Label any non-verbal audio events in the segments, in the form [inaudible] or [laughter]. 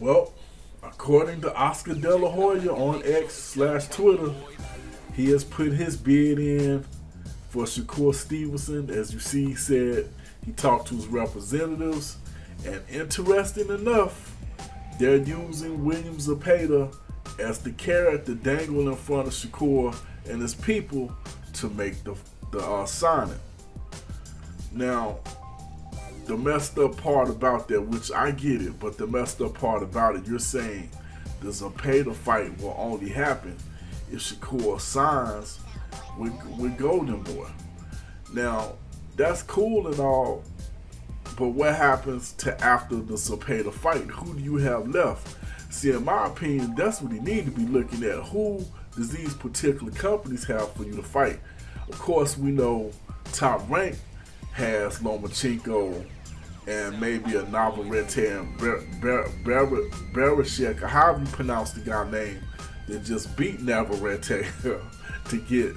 Well, according to Oscar De La Hoya on X slash Twitter, he has put his bid in for Shakur Stevenson. As you see, he said he talked to his representatives, and interesting enough, they're using William Zepeda as the carrot to dangle in front of Shakur and his people to make the, the uh, signing. Now, the messed up part about that, which I get it, but the messed up part about it, you're saying the Zepeda fight will only happen if Shakur signs with, with Golden Boy. Now, that's cool and all, but what happens to after the Zepeda fight? Who do you have left? See, in my opinion, that's what you need to be looking at. Who does these particular companies have for you to fight? Of course, we know Top Rank has Lomachenko and maybe a Navarrete and Bereshek, however you pronounce the guy name, that just beat Navarrete [laughs] to get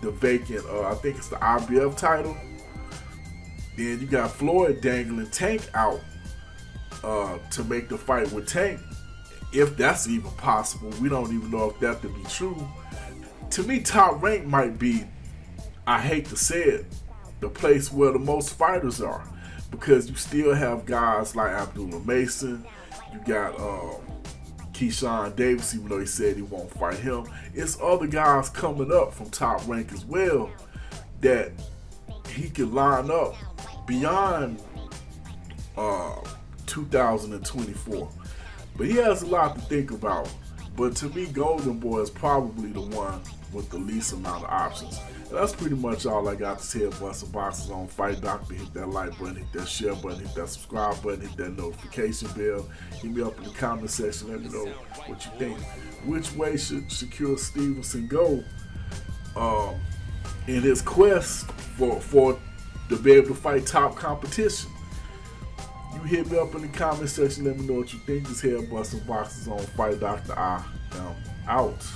the vacant, uh, I think it's the IBF title. Then you got Floyd dangling Tank out uh, to make the fight with Tank. If that's even possible, we don't even know if that to be true. To me, top rank might be, I hate to say it, the place where the most fighters are. Because you still have guys like Abdullah Mason, you got um, Keyshawn Davis, even though he said he won't fight him. It's other guys coming up from top rank as well that he could line up beyond uh, 2024. But he has a lot to think about. But to me, Golden Boy is probably the one with the least amount of options. And that's pretty much all I got to say about some boxes on Fight Doctor. Hit that like button, hit that share button, hit that subscribe button, hit that notification bell. Hit me up in the comment section. Let me know what you think. Which way should Shakur Stevenson go um, in his quest for for to be able to fight top competition? You hit me up in the comment section. Let me know what you think. This here Bussin Boxing on Fight Doctor I am out.